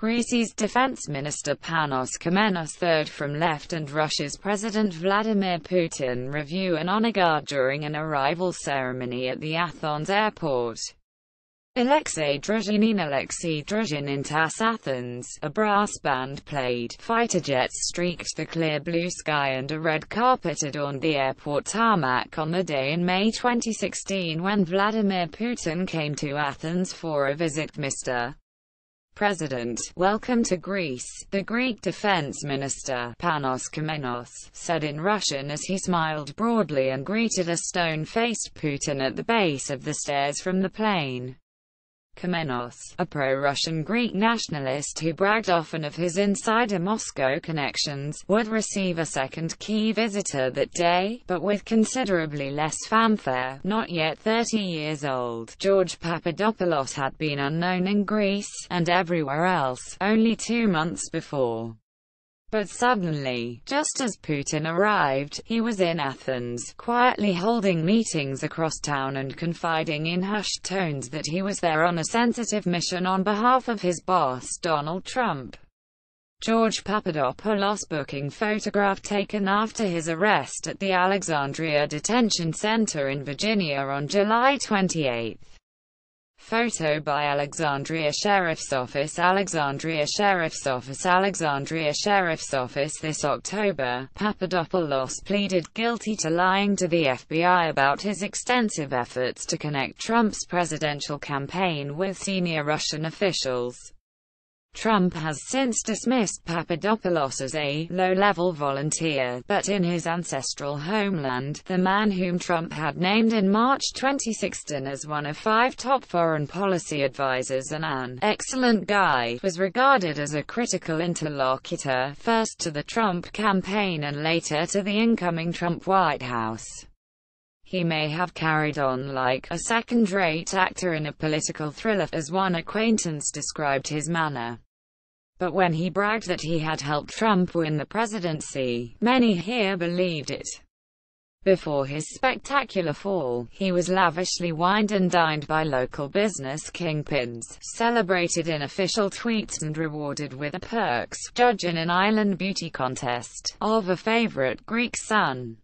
Greece's defense minister Panos Kammenos third from left and Russia's President Vladimir Putin review an honor guard during an arrival ceremony at the Athens airport. Alexei Druzhinin Alexei Druzhinin TASS Athens, a brass band played, fighter jets streaked the clear blue sky and a red carpet adorned the airport tarmac on the day in May 2016 when Vladimir Putin came to Athens for a visit Mr. President, welcome to Greece, the Greek defense minister, Panos Kammenos, said in Russian as he smiled broadly and greeted a stone-faced Putin at the base of the stairs from the plane. Kammenos, a pro-Russian Greek nationalist who bragged often of his insider Moscow connections, would receive a second key visitor that day, but with considerably less fanfare. Not yet 30 years old, George Papadopoulos had been unknown in Greece, and everywhere else, only two months before. But suddenly, just as Putin arrived, he was in Athens, quietly holding meetings across town and confiding in hushed tones that he was there on a sensitive mission on behalf of his boss Donald Trump. George Papadopoulos booking photograph taken after his arrest at the Alexandria Detention Center in Virginia on July 28. Photo by Alexandria Sheriff's Office Alexandria Sheriff's Office Alexandria Sheriff's Office This October, Papadopoulos pleaded guilty to lying to the FBI about his extensive efforts to connect Trump's presidential campaign with senior Russian officials. Trump has since dismissed Papadopoulos as a low-level volunteer, but in his ancestral homeland, the man whom Trump had named in March 2016 as one of five top foreign policy advisors and an excellent guy, was regarded as a critical interlocutor, first to the Trump campaign and later to the incoming Trump White House. He may have carried on like a second-rate actor in a political thriller, as one acquaintance described his manner. But when he bragged that he had helped Trump win the presidency, many here believed it. Before his spectacular fall, he was lavishly wined and dined by local business kingpins, celebrated in official tweets and rewarded with a perks, judge in an island beauty contest, of a favorite Greek son.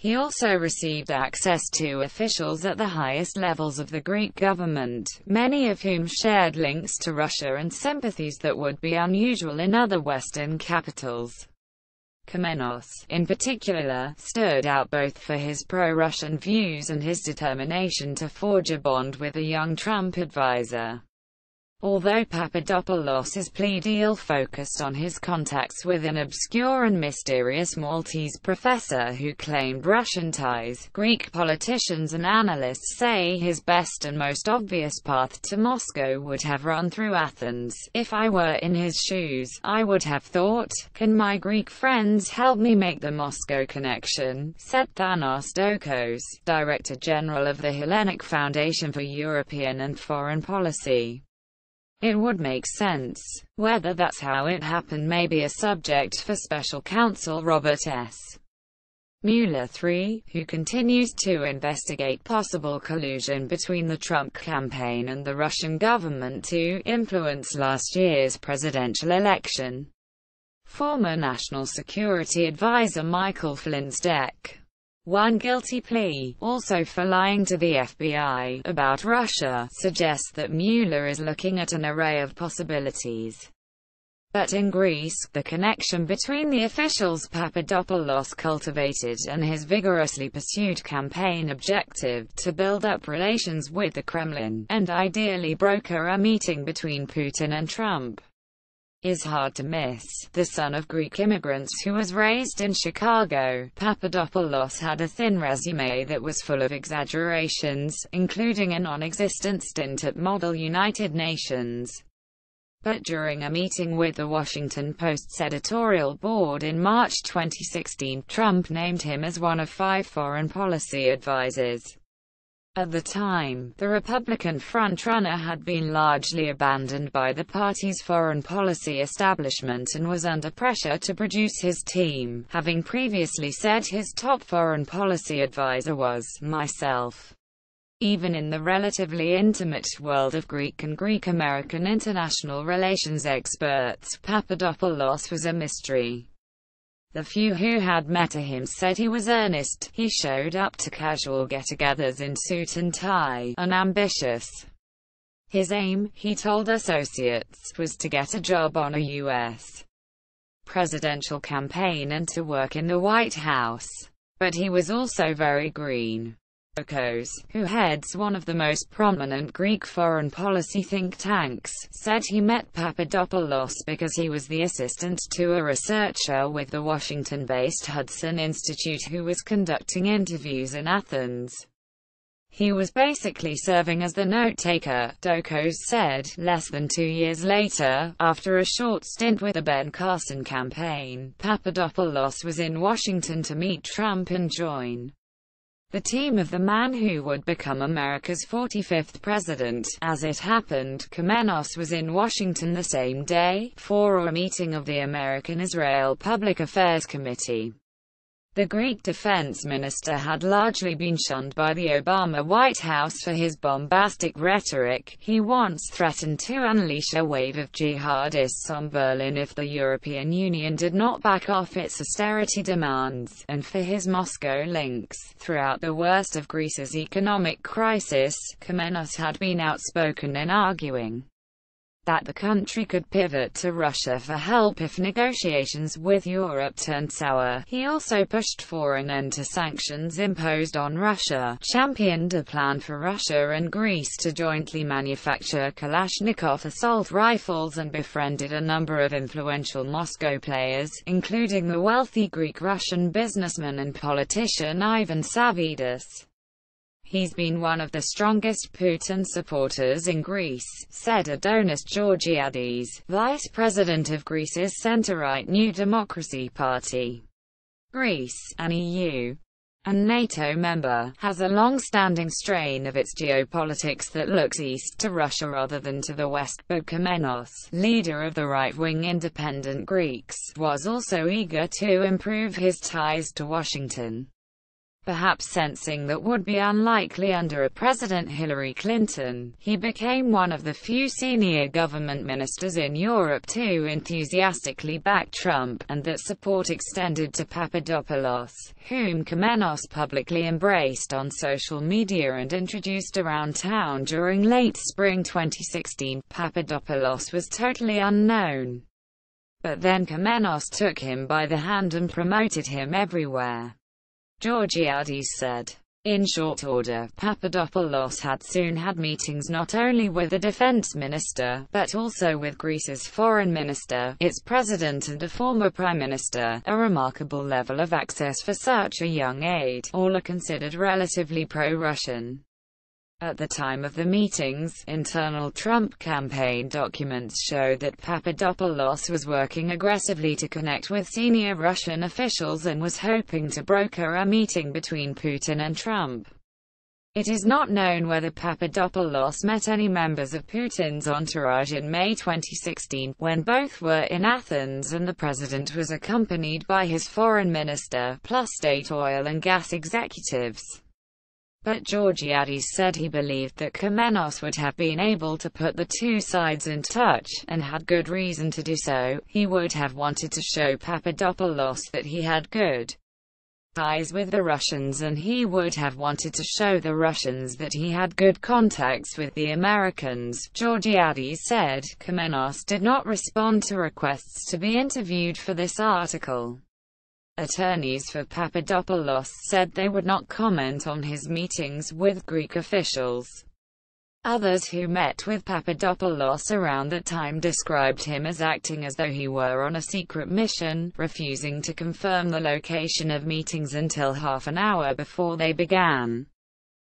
He also received access to officials at the highest levels of the Greek government, many of whom shared links to Russia and sympathies that would be unusual in other Western capitals. Kammenos, in particular, stood out both for his pro-Russian views and his determination to forge a bond with a young Trump advisor. Although Papadopoulos' plea deal focused on his contacts with an obscure and mysterious Maltese professor who claimed Russian ties, Greek politicians and analysts say his best and most obvious path to Moscow would have run through Athens. If I were in his shoes, I would have thought, can my Greek friends help me make the Moscow connection, said Thanos Dokos, Director General of the Hellenic Foundation for European and Foreign Policy. It would make sense. Whether that's how it happened may be a subject for special counsel Robert S. Mueller III, who continues to investigate possible collusion between the Trump campaign and the Russian government to influence last year's presidential election. Former National Security Advisor Michael Flinsdeck one guilty plea, also for lying to the FBI, about Russia, suggests that Mueller is looking at an array of possibilities. But in Greece, the connection between the officials Papadopoulos cultivated and his vigorously pursued campaign objective to build up relations with the Kremlin, and ideally broker a meeting between Putin and Trump is hard to miss. The son of Greek immigrants who was raised in Chicago, Papadopoulos had a thin resume that was full of exaggerations, including a non-existent stint at Model United Nations. But during a meeting with the Washington Post's editorial board in March 2016, Trump named him as one of five foreign policy advisors. At the time, the Republican frontrunner had been largely abandoned by the party's foreign policy establishment and was under pressure to produce his team, having previously said his top foreign policy advisor was myself. Even in the relatively intimate world of Greek and Greek-American international relations experts, Papadopoulos was a mystery. The few who had met him said he was earnest, he showed up to casual get-togethers in suit and tie, unambitious. His aim, he told associates, was to get a job on a U.S. presidential campaign and to work in the White House. But he was also very green. Dokos, who heads one of the most prominent Greek foreign policy think tanks, said he met Papadopoulos because he was the assistant to a researcher with the Washington-based Hudson Institute who was conducting interviews in Athens. He was basically serving as the note-taker, Dokos said, less than two years later, after a short stint with the Ben Carson campaign, Papadopoulos was in Washington to meet Trump and join the team of the man who would become America's 45th president. As it happened, Kammenos was in Washington the same day, for a meeting of the American-Israel Public Affairs Committee. The Greek defense minister had largely been shunned by the Obama White House for his bombastic rhetoric. He once threatened to unleash a wave of jihadists on Berlin if the European Union did not back off its austerity demands, and for his Moscow links. Throughout the worst of Greece's economic crisis, Kammenos had been outspoken in arguing that the country could pivot to Russia for help if negotiations with Europe turned sour. He also pushed for an end to sanctions imposed on Russia, championed a plan for Russia and Greece to jointly manufacture Kalashnikov assault rifles and befriended a number of influential Moscow players, including the wealthy Greek-Russian businessman and politician Ivan Savvidis. He's been one of the strongest Putin supporters in Greece, said Adonis Georgiadis, vice president of Greece's centre-right New Democracy Party. Greece, an EU and NATO member, has a long-standing strain of its geopolitics that looks east to Russia rather than to the west, but Kammenos, leader of the right-wing independent Greeks, was also eager to improve his ties to Washington perhaps sensing that would be unlikely under a President Hillary Clinton, he became one of the few senior government ministers in Europe to enthusiastically back Trump, and that support extended to Papadopoulos, whom Kammenos publicly embraced on social media and introduced around town during late spring 2016. Papadopoulos was totally unknown. But then Kammenos took him by the hand and promoted him everywhere. Georgiadis said. In short order, Papadopoulos had soon had meetings not only with the defense minister, but also with Greece's foreign minister, its president and a former prime minister, a remarkable level of access for such a young aide. All are considered relatively pro-Russian. At the time of the meetings, internal Trump campaign documents show that Papadopoulos was working aggressively to connect with senior Russian officials and was hoping to broker a meeting between Putin and Trump. It is not known whether Papadopoulos met any members of Putin's entourage in May 2016, when both were in Athens and the president was accompanied by his foreign minister, plus state oil and gas executives. But Georgiadis said he believed that Kammenos would have been able to put the two sides in touch, and had good reason to do so. He would have wanted to show Papadopoulos that he had good ties with the Russians and he would have wanted to show the Russians that he had good contacts with the Americans. Georgiadis said, Kammenos did not respond to requests to be interviewed for this article. Attorneys for Papadopoulos said they would not comment on his meetings with Greek officials. Others who met with Papadopoulos around that time described him as acting as though he were on a secret mission, refusing to confirm the location of meetings until half an hour before they began.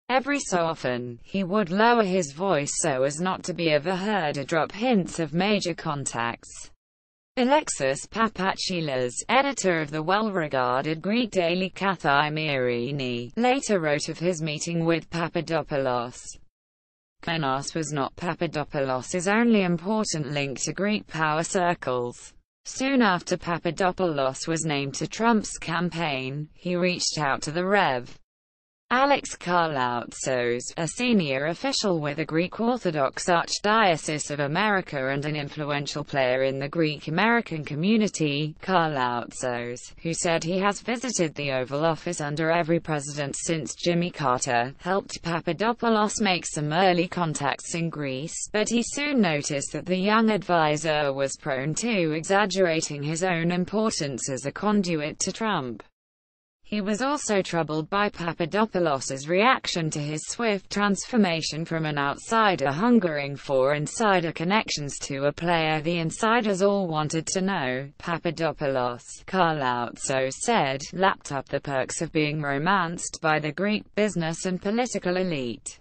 Every so often, he would lower his voice so as not to be overheard or drop hints of major contacts. Alexis Papachelas, editor of the well-regarded Greek daily Kathimerini, later wrote of his meeting with Papadopoulos. Kammenos was not Papadopoulos's only important link to Greek power circles. Soon after Papadopoulos was named to Trump's campaign, he reached out to the Rev. Alex Karloutsos, a senior official with the Greek Orthodox Archdiocese of America and an influential player in the Greek-American community, Karloutsos, who said he has visited the Oval Office under every president since Jimmy Carter, helped Papadopoulos make some early contacts in Greece, but he soon noticed that the young advisor was prone to exaggerating his own importance as a conduit to Trump. He was also troubled by Papadopoulos's reaction to his swift transformation from an outsider hungering for insider connections to a player the insiders all wanted to know. Papadopoulos, Karloutsos said, lapped up the perks of being romanced by the Greek business and political elite.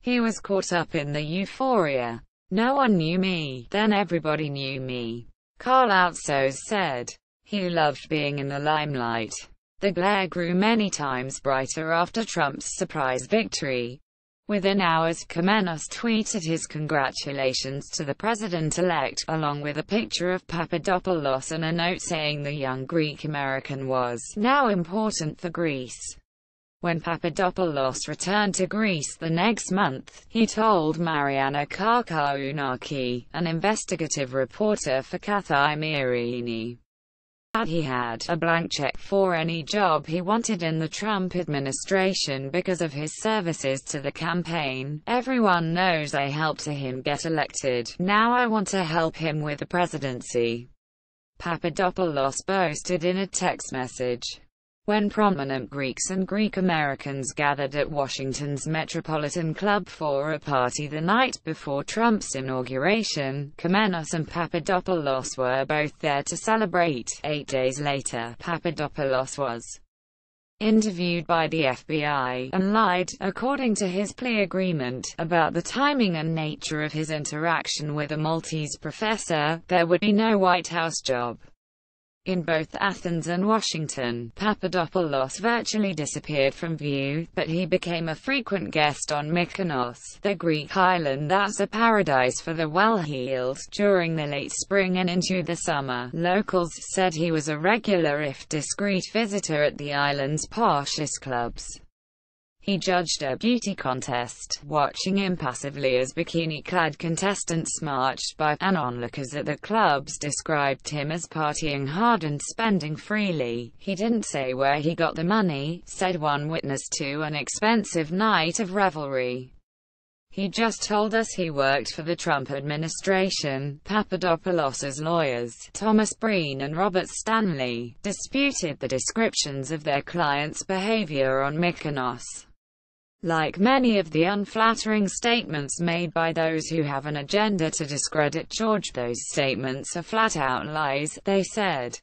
He was caught up in the euphoria. No one knew me, then everybody knew me. Karloutsos said. He loved being in the limelight. The glare grew many times brighter after Trump's surprise victory. Within hours Kammenos tweeted his congratulations to the president-elect, along with a picture of Papadopoulos and a note saying the young Greek-American was now important for Greece. When Papadopoulos returned to Greece the next month, he told Mariana Kakaounaki, an investigative reporter for Kathimerini, he had a blank check for any job he wanted in the Trump administration because of his services to the campaign. Everyone knows I helped him get elected. Now I want to help him with the presidency. Papadopoulos boasted in a text message. When prominent Greeks and Greek Americans gathered at Washington's Metropolitan Club for a party the night before Trump's inauguration, Kammenos and Papadopoulos were both there to celebrate. Eight days later, Papadopoulos was interviewed by the FBI, and lied, according to his plea agreement, about the timing and nature of his interaction with a Maltese professor. There would be no White House job. In both Athens and Washington, Papadopoulos virtually disappeared from view, but he became a frequent guest on Mykonos, the Greek island that's a paradise for the well-heeled, during the late spring and into the summer. Locals said he was a regular if discreet visitor at the island's poshest clubs. He judged a beauty contest, watching impassively as bikini-clad contestants marched by, and onlookers at the clubs described him as partying hard and spending freely. He didn't say where he got the money, said one witness to an expensive night of revelry. He just told us he worked for the Trump administration. Papadopoulos's lawyers, Thomas Breen and Robert Stanley, disputed the descriptions of their client's behavior on Mykonos. Like many of the unflattering statements made by those who have an agenda to discredit George those statements are flat-out lies, they said.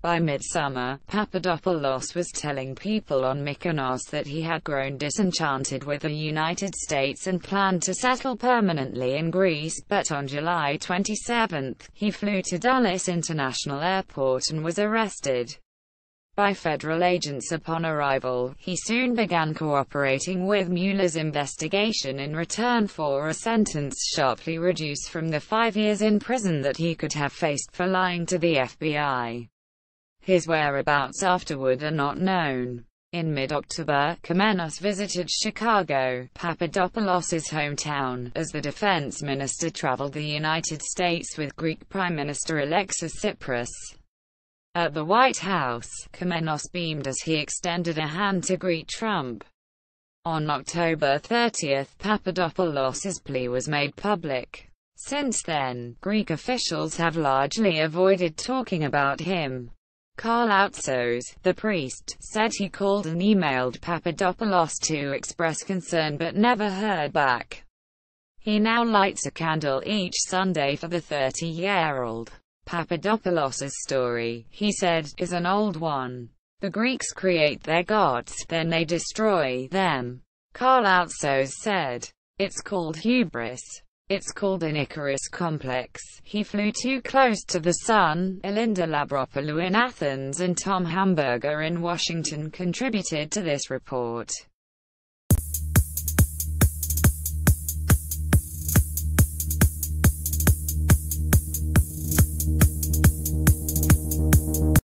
By midsummer, Papadopoulos was telling people on Mykonos that he had grown disenchanted with the United States and planned to settle permanently in Greece, but on July 27, he flew to Dulles International Airport and was arrested by federal agents upon arrival. He soon began cooperating with Mueller's investigation in return for a sentence sharply reduced from the five years in prison that he could have faced for lying to the FBI. His whereabouts afterward are not known. In mid-October, Kammenos visited Chicago, Papadopoulos' hometown, as the defense minister traveled the United States with Greek Prime Minister Alexis Tsipras. At the White House, Kammenos beamed as he extended a hand to greet Trump. On October 30, Papadopoulos' plea was made public. Since then, Greek officials have largely avoided talking about him. Karloutsos, the priest, said he called and emailed Papadopoulos to express concern but never heard back. He now lights a candle each Sunday for the 30-year-old. Papadopoulos' story, he said, is an old one. The Greeks create their gods, then they destroy them. Karloutsos said. It's called hubris. It's called an Icarus complex. He flew too close to the sun. Elinda Labropoulou in Athens and Tom Hamburger in Washington contributed to this report.